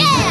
Yeah!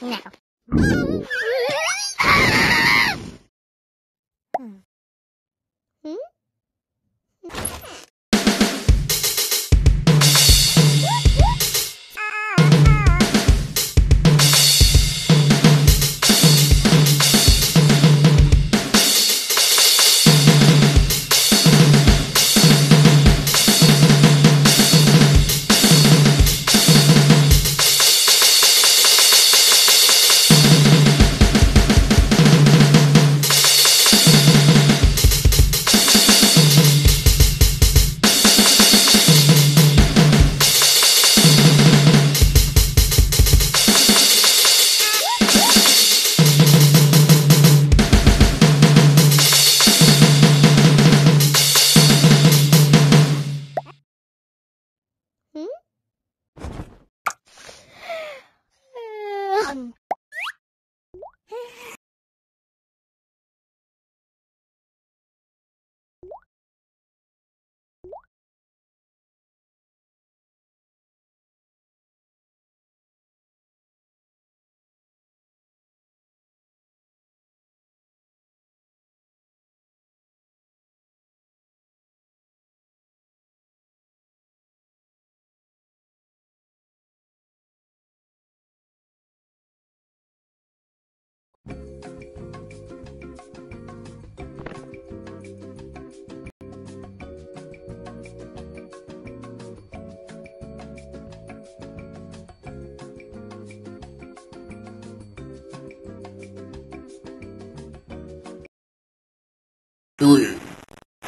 No.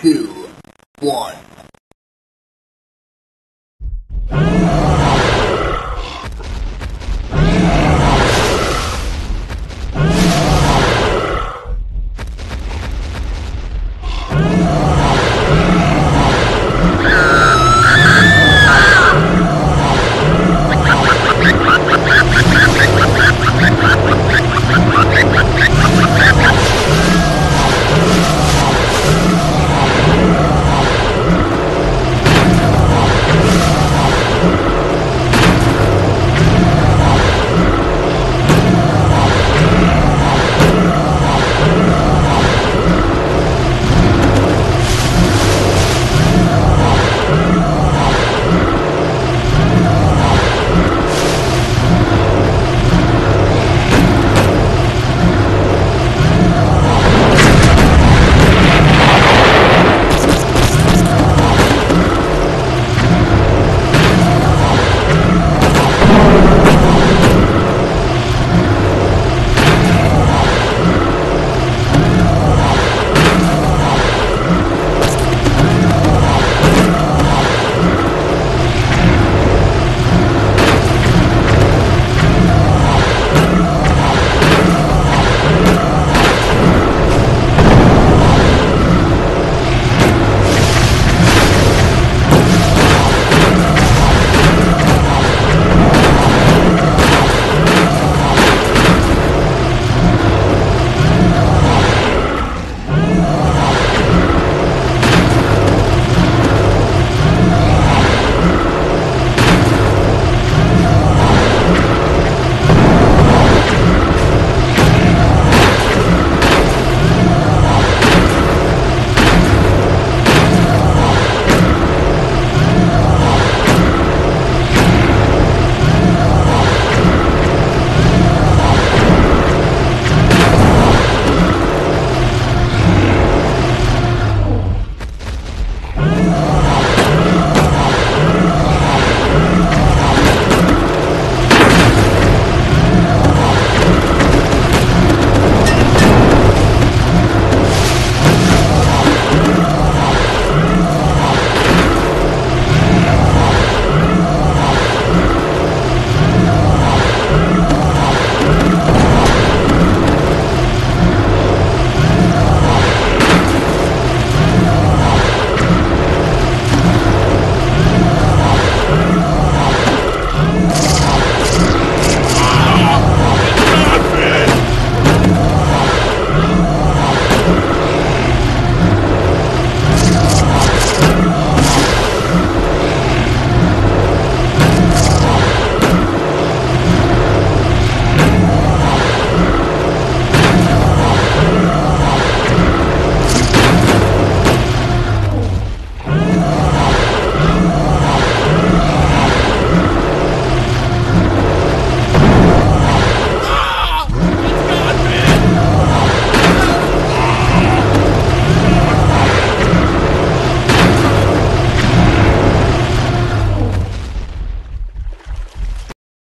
Two, one.